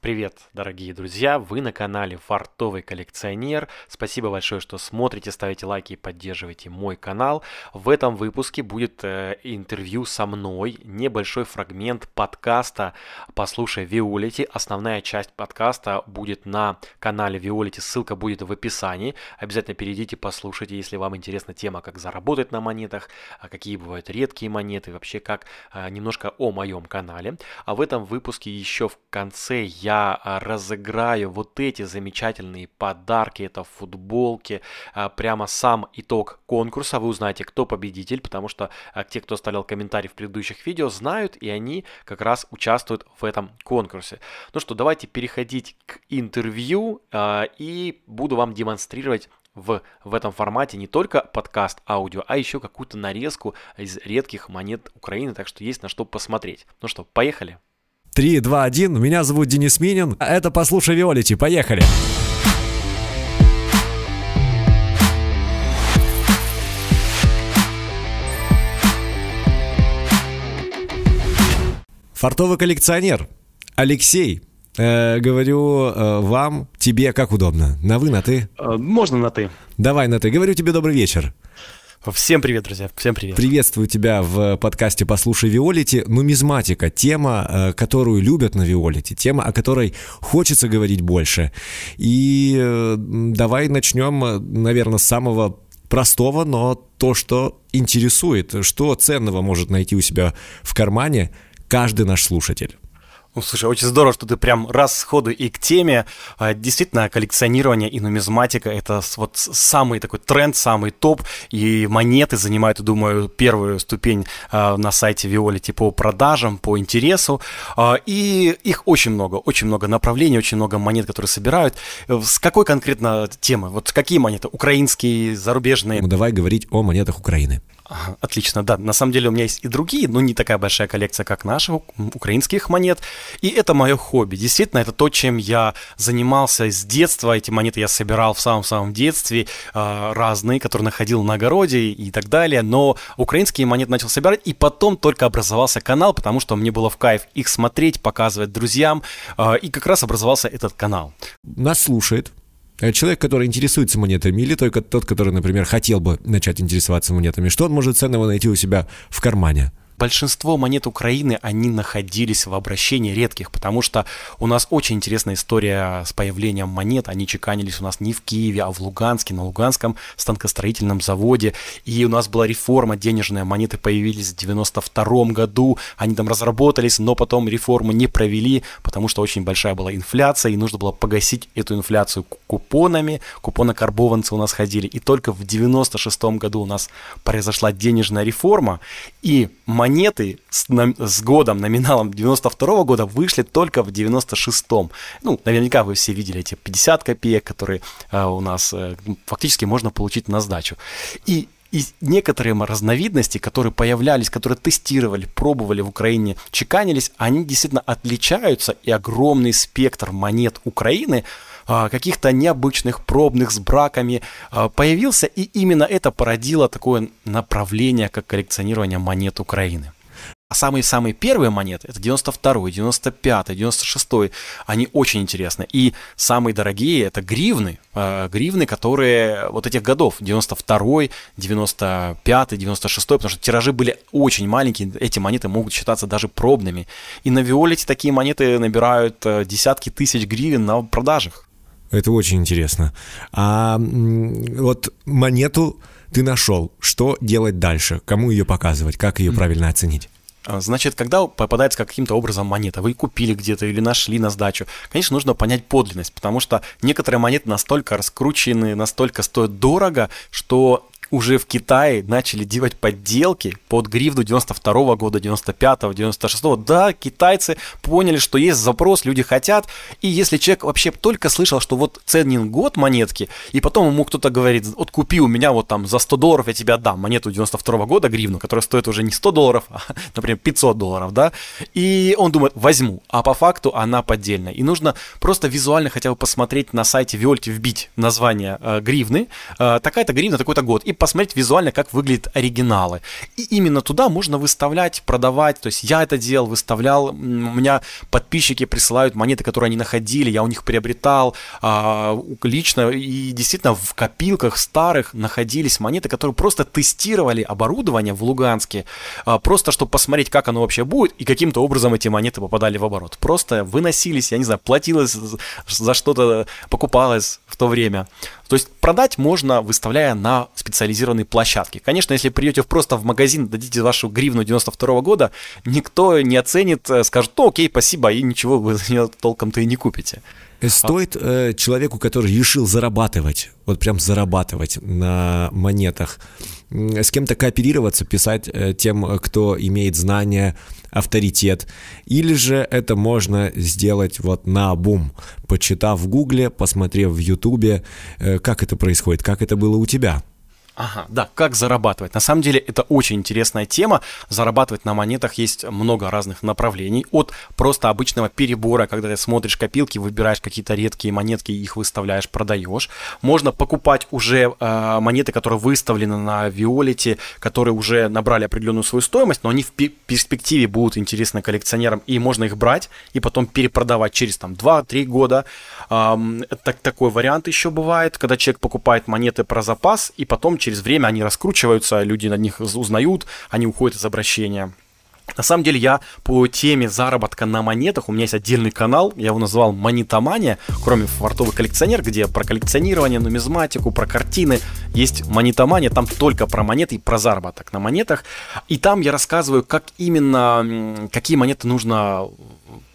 Привет, дорогие друзья! Вы на канале Фартовый коллекционер. Спасибо большое, что смотрите, ставите лайки и поддерживаете мой канал. В этом выпуске будет э, интервью со мной, небольшой фрагмент подкаста «Послушай Виолити». Основная часть подкаста будет на канале Виолити, ссылка будет в описании. Обязательно перейдите, послушайте, если вам интересна тема, как заработать на монетах, а какие бывают редкие монеты, вообще как э, немножко о моем канале. А в этом выпуске еще в конце я я а, разыграю вот эти замечательные подарки, это футболки, а, прямо сам итог конкурса, вы узнаете, кто победитель, потому что а, те, кто оставлял комментарий в предыдущих видео, знают, и они как раз участвуют в этом конкурсе. Ну что, давайте переходить к интервью, и буду вам демонстрировать в, в этом формате не только подкаст аудио, а еще какую-то нарезку из редких монет Украины, так что есть на что посмотреть. Ну что, поехали! 3, 2, 1. Меня зовут Денис Минин. Это «Послушай Виолити». Поехали. Фартовый коллекционер. Алексей, э, говорю э, вам, тебе как удобно? На вы, на ты? Э, можно на ты. Давай на ты. Говорю тебе добрый вечер. Всем привет, друзья, всем привет. Приветствую тебя в подкасте «Послушай Виолити». Нумизматика, тема, э, которую любят на Виолити, тема, о которой хочется говорить больше. И э, давай начнем, наверное, с самого простого, но то, что интересует, что ценного может найти у себя в кармане каждый наш слушатель. Ну, слушай, очень здорово, что ты прям раз сходу и к теме. А, действительно, коллекционирование и нумизматика — это вот самый такой тренд, самый топ, и монеты занимают, думаю, первую ступень а, на сайте Violet по продажам, по интересу, а, и их очень много, очень много направлений, очень много монет, которые собирают. С какой конкретно темы? Вот какие монеты? Украинские, зарубежные? Ну, давай говорить о монетах Украины. Отлично, да. На самом деле у меня есть и другие, но не такая большая коллекция, как наших украинских монет. И это мое хобби. Действительно, это то, чем я занимался с детства. Эти монеты я собирал в самом-самом детстве, а, разные, которые находил на огороде и так далее. Но украинские монеты начал собирать, и потом только образовался канал, потому что мне было в кайф их смотреть, показывать друзьям. А, и как раз образовался этот канал. Нас слушает человек, который интересуется монетами, или только тот, который, например, хотел бы начать интересоваться монетами, что он может ценного найти у себя в кармане? Большинство монет Украины, они находились в обращении редких, потому что у нас очень интересная история с появлением монет. Они чеканились у нас не в Киеве, а в Луганске, на Луганском станкостроительном заводе. И у нас была реформа денежная, монеты появились в 92 году, они там разработались, но потом реформу не провели, потому что очень большая была инфляция, и нужно было погасить эту инфляцию купонами, купоны карбованцы у нас ходили. И только в 96 году у нас произошла денежная реформа, и монеты монеты с, с годом, номиналом 92 года вышли только в 96-м. Ну, наверняка вы все видели эти 50 копеек, которые э, у нас э, фактически можно получить на сдачу. И и некоторые разновидности, которые появлялись, которые тестировали, пробовали в Украине, чеканились, они действительно отличаются, и огромный спектр монет Украины каких-то необычных пробных с браками а, появился, и именно это породило такое направление, как коллекционирование монет Украины. А самые-самые первые монеты, это 92-й, 95-й, 96-й, они очень интересны. И самые дорогие это гривны, э, гривны, которые вот этих годов, 92-й, 95-й, 96-й, потому что тиражи были очень маленькие, эти монеты могут считаться даже пробными. И на Виолете такие монеты набирают э, десятки тысяч гривен на продажах. Это очень интересно. А вот монету ты нашел. Что делать дальше? Кому ее показывать? Как ее правильно оценить? А, значит, когда попадается каким-то образом монета, вы купили где-то или нашли на сдачу, конечно, нужно понять подлинность, потому что некоторые монеты настолько раскручены, настолько стоят дорого, что уже в Китае начали делать подделки под гривну 92 -го года, 95-го, 96-го. Да, китайцы поняли, что есть запрос, люди хотят. И если человек вообще только слышал, что вот ценен год монетки, и потом ему кто-то говорит, вот купи у меня вот там за 100 долларов, я тебе отдам монету 92 -го года, гривну, которая стоит уже не 100 долларов, а, например, 500 долларов, да, и он думает, возьму, а по факту она поддельная. И нужно просто визуально хотя бы посмотреть на сайте Виольти, вбить название э, гривны, э, такая-то гривна, такой-то год, и посмотреть визуально, как выглядят оригиналы. И именно туда можно выставлять, продавать. То есть я это делал, выставлял. У меня подписчики присылают монеты, которые они находили, я у них приобретал а, лично. И действительно в копилках старых находились монеты, которые просто тестировали оборудование в Луганске, а, просто чтобы посмотреть, как оно вообще будет, и каким-то образом эти монеты попадали в оборот. Просто выносились, я не знаю, платилось за что-то, покупалось в то время. То есть продать можно, выставляя на специализированной площадке. Конечно, если придете просто в магазин, дадите вашу гривну 92 года, никто не оценит, э, скажет, ну окей, спасибо, и ничего вы толком-то и не купите. Э, стоит э, человеку, который решил зарабатывать, вот прям зарабатывать на монетах, с кем-то кооперироваться, писать э, тем, кто имеет знания, авторитет, или же это можно сделать вот на бум, почитав в гугле, посмотрев в ютубе, э, как это происходит, как это было у тебя. Ага, да, как зарабатывать. На самом деле это очень интересная тема. Зарабатывать на монетах есть много разных направлений. От просто обычного перебора, когда ты смотришь копилки, выбираешь какие-то редкие монетки, их выставляешь, продаешь. Можно покупать уже э, монеты, которые выставлены на Виолете, которые уже набрали определенную свою стоимость, но они в перспективе будут интересны коллекционерам, и можно их брать и потом перепродавать через там 2-3 года. Э, так, такой вариант еще бывает, когда человек покупает монеты про запас и потом через через время они раскручиваются, люди на них узнают, они уходят из обращения. На самом деле я по теме заработка на монетах, у меня есть отдельный канал, я его назвал Монетомания, кроме фартовый коллекционер, где про коллекционирование, нумизматику, про картины, есть Монетомания, там только про монеты и про заработок на монетах. И там я рассказываю, как именно, какие монеты нужно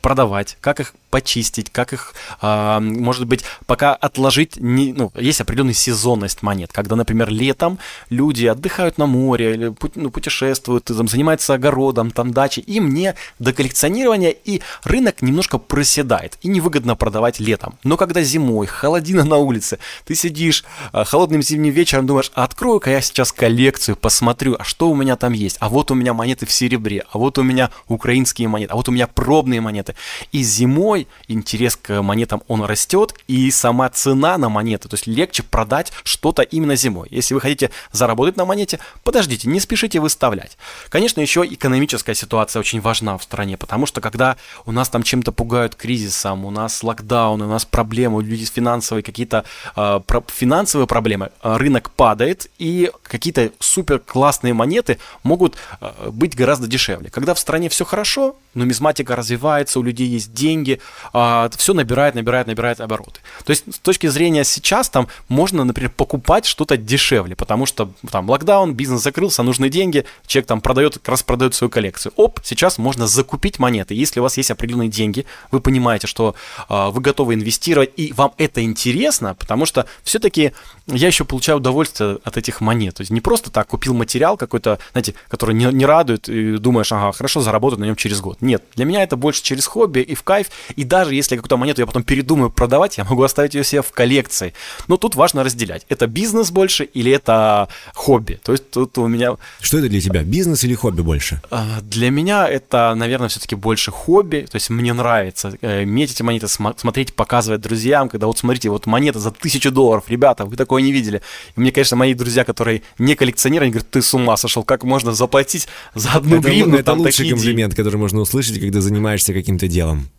продавать, как их почистить, как их, а, может быть, пока отложить. Не, ну, есть определенная сезонность монет, когда, например, летом люди отдыхают на море, или ну, путешествуют, там, занимаются огородом, там дачей, им не до коллекционирования, и рынок немножко проседает, и невыгодно продавать летом. Но когда зимой, холодина на улице, ты сидишь а, холодным зимним вечером, думаешь, открою-ка я сейчас коллекцию, посмотрю, а что у меня там есть, а вот у меня монеты в серебре, а вот у меня украинские монеты, а вот у меня пробные монеты. И зимой интерес к монетам он растет, и сама цена на монеты, то есть легче продать что-то именно зимой. Если вы хотите заработать на монете, подождите, не спешите выставлять. Конечно, еще экономическая ситуация очень важна в стране, потому что когда у нас там чем-то пугают кризисом, у нас локдаун, у нас проблемы, у людей финансовые какие-то э, про, финансовые проблемы, а, рынок падает, и какие-то супер классные монеты могут э, быть гораздо дешевле. Когда в стране все хорошо, нумизматика развивается, у людей есть деньги, все набирает, набирает, набирает обороты. То есть с точки зрения сейчас там можно, например, покупать что-то дешевле, потому что там локдаун, бизнес закрылся, нужны деньги, человек там продает, как раз продает свою коллекцию. Оп, сейчас можно закупить монеты. Если у вас есть определенные деньги, вы понимаете, что а, вы готовы инвестировать, и вам это интересно, потому что все-таки я еще получаю удовольствие от этих монет. То есть не просто так купил материал какой-то, знаете, который не, не радует, и думаешь, ага, хорошо, заработаю на нем через год. Нет, для меня это больше через хобби и в кайф, и даже если какую-то монету я потом передумаю продавать, я могу оставить ее себе в коллекции. Но тут важно разделять. Это бизнес больше или это хобби? То есть тут у меня... Что это для тебя? Бизнес или хобби больше? А, для меня это, наверное, все-таки больше хобби. То есть мне нравится э, метить эти монеты, смотреть, показывать друзьям, когда вот смотрите, вот монета за тысячу долларов, ребята, вы такое не видели. И мне, конечно, мои друзья, которые не коллекционеры, они говорят, ты с ума сошел, как можно заплатить за одну это, гривну? Это лучший комплимент, деньги. который можно услышать, когда занимаешься каким-то делом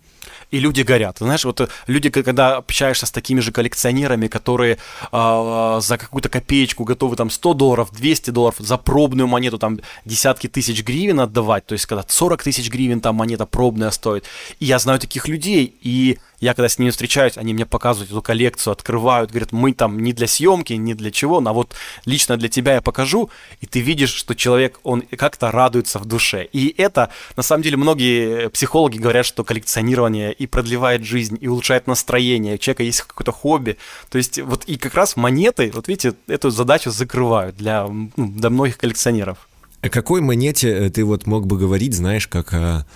и люди горят. Знаешь, вот э, люди, когда общаешься с такими же коллекционерами, которые э, за какую-то копеечку готовы там 100 долларов, 200 долларов за пробную монету там десятки тысяч гривен отдавать, то есть когда 40 тысяч гривен там монета пробная стоит. И я знаю таких людей, и я когда с ними встречаюсь, они мне показывают эту коллекцию, открывают, говорят, мы там не для съемки, не для чего, но вот лично для тебя я покажу, и ты видишь, что человек, он как-то радуется в душе. И это, на самом деле, многие психологи говорят, что коллекционирование и продлевает жизнь, и улучшает настроение, у человека есть какое-то хобби. То есть вот и как раз монеты, вот видите, эту задачу закрывают для, ну, для многих коллекционеров. О какой монете э, ты вот мог бы говорить, знаешь, как о,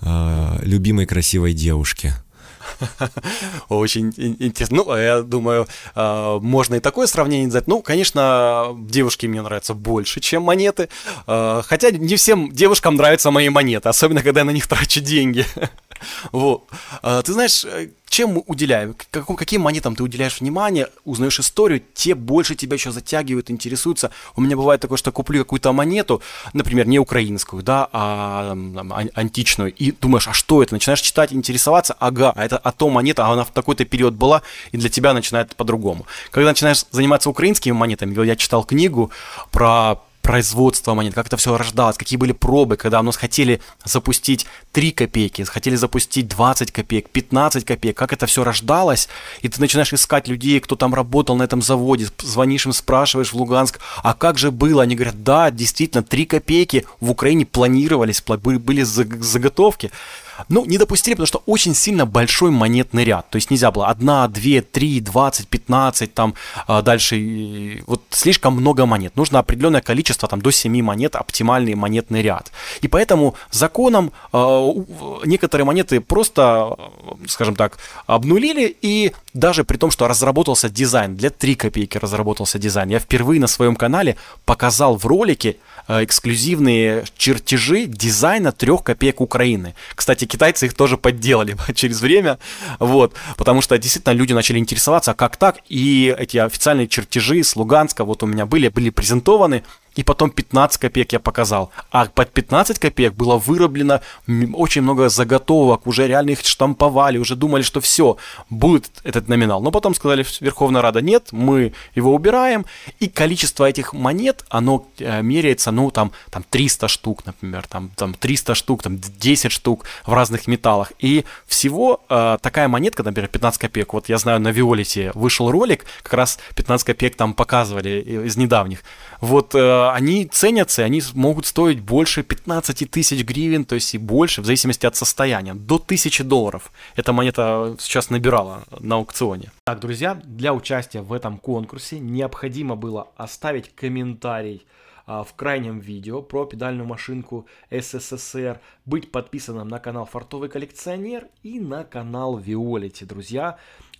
о любимой красивой девушке? Очень интересно. Ну, я думаю, а, можно и такое сравнение дать. Ну, конечно, девушки мне нравятся больше, чем монеты. А, хотя не всем девушкам нравятся мои монеты, особенно когда я на них трачу деньги. Вот. А, ты знаешь, чем мы уделяем, как, каким монетам ты уделяешь внимание, узнаешь историю, те больше тебя еще затягивают, интересуются. У меня бывает такое, что куплю какую-то монету, например, не украинскую, да, а античную, и думаешь, а что это? Начинаешь читать, интересоваться, ага, а это а то монета, а она в такой-то период была, и для тебя начинает по-другому. Когда начинаешь заниматься украинскими монетами, я читал книгу про производства монет, как это все рождалось, какие были пробы, когда у нас хотели запустить 3 копейки, хотели запустить 20 копеек, 15 копеек, как это все рождалось, и ты начинаешь искать людей, кто там работал на этом заводе, звонишь им, спрашиваешь в Луганск, а как же было? Они говорят, да, действительно, 3 копейки в Украине планировались, были заготовки, ну, не допустили, потому что очень сильно большой монетный ряд. То есть нельзя было 1, 2, 3, 20, 15, там а, дальше. Вот слишком много монет. Нужно определенное количество, там до 7 монет, оптимальный монетный ряд. И поэтому законом э, некоторые монеты просто, скажем так, обнулили. И даже при том, что разработался дизайн, для 3 копейки разработался дизайн. Я впервые на своем канале показал в ролике э, эксклюзивные чертежи дизайна 3 копеек Украины. Кстати, китайцы их тоже подделали через время, вот, потому что действительно люди начали интересоваться, а как так, и эти официальные чертежи с Луганска вот у меня были, были презентованы, и потом 15 копеек я показал. А под 15 копеек было выраблено очень много заготовок, уже реально их штамповали, уже думали, что все, будет этот номинал. Но потом сказали, Верховная Рада, нет, мы его убираем, и количество этих монет, оно э, меряется, ну, там, там 300 штук, например, там, там 300 штук, там 10 штук в разных металлах. И всего э, такая монетка, например, 15 копеек, вот я знаю, на Виолите вышел ролик, как раз 15 копеек там показывали из недавних. Вот э, они ценятся, и они могут стоить больше 15 тысяч гривен, то есть и больше, в зависимости от состояния, до 1000 долларов. Эта монета сейчас набирала на аукционе. Так, друзья, для участия в этом конкурсе необходимо было оставить комментарий а, в крайнем видео про педальную машинку СССР, быть подписанным на канал Фартовый коллекционер и на канал Виолити, друзья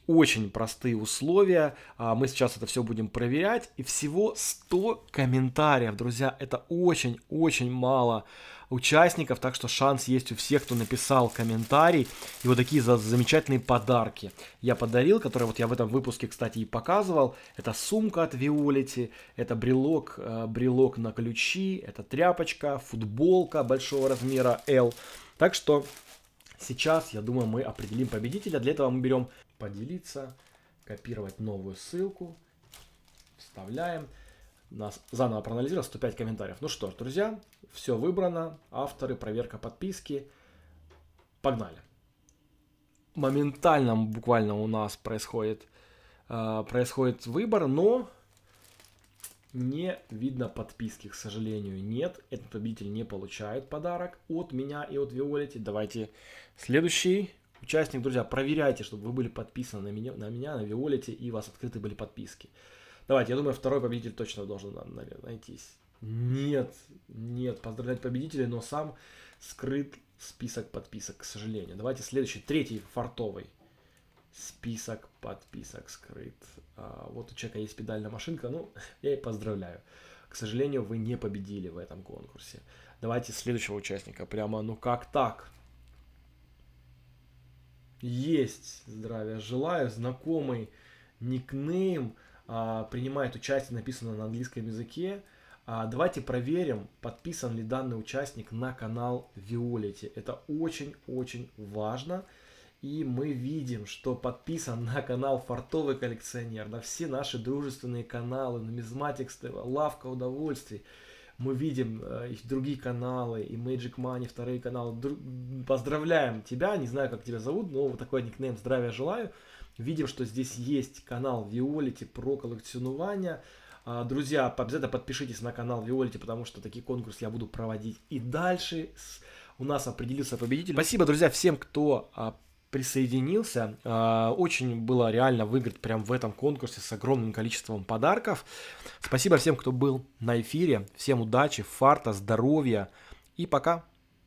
очень простые условия. А, мы сейчас это все будем проверять. И всего 100 комментариев, друзья. Это очень-очень мало участников, так что шанс есть у всех, кто написал комментарий. И вот такие за замечательные подарки я подарил, которые вот я в этом выпуске, кстати, и показывал. Это сумка от Виолити, это брелок, э, брелок на ключи, это тряпочка, футболка большого размера L. Так что сейчас, я думаю, мы определим победителя. Для этого мы берем поделиться, копировать новую ссылку, вставляем. Нас заново проанализировал 105 комментариев. Ну что ж, друзья, все выбрано. Авторы, проверка подписки. Погнали. Моментально буквально у нас происходит, э, происходит выбор, но не видно подписки, к сожалению, нет. Этот победитель не получает подарок от меня и от Виолити. Давайте следующий участник, друзья, проверяйте, чтобы вы были подписаны на меня, на, меня, на Виолете, и у вас открыты были подписки. Давайте, я думаю, второй победитель точно должен найтись. Нет, нет, поздравлять победителей, но сам скрыт список подписок, к сожалению. Давайте следующий, третий фартовый. Список подписок скрыт. А, вот у человека есть педальная машинка, ну, я и поздравляю. К сожалению, вы не победили в этом конкурсе. Давайте следующего участника. Прямо, ну как так? Есть здравия желаю, знакомый никнейм, а, принимает участие, написано на английском языке. А, давайте проверим, подписан ли данный участник на канал Виолити. Это очень-очень важно. И мы видим, что подписан на канал Фартовый коллекционер, на все наши дружественные каналы, Нумизматикс ТВ, Лавка удовольствий мы видим э, и другие каналы, и Magic Money, вторые каналы. Дру... Поздравляем тебя, не знаю, как тебя зовут, но вот такой никнейм здравия желаю. Видим, что здесь есть канал Виолити про коллекционирование. А, друзья, обязательно подпишитесь на канал Виолити, потому что такие конкурсы я буду проводить и дальше. У нас определился победитель. Спасибо, друзья, всем, кто а, присоединился. А, очень было реально выиграть прям в этом конкурсе с огромным количеством подарков. Спасибо всем, кто был на эфире. Всем удачи, фарта, здоровья и пока.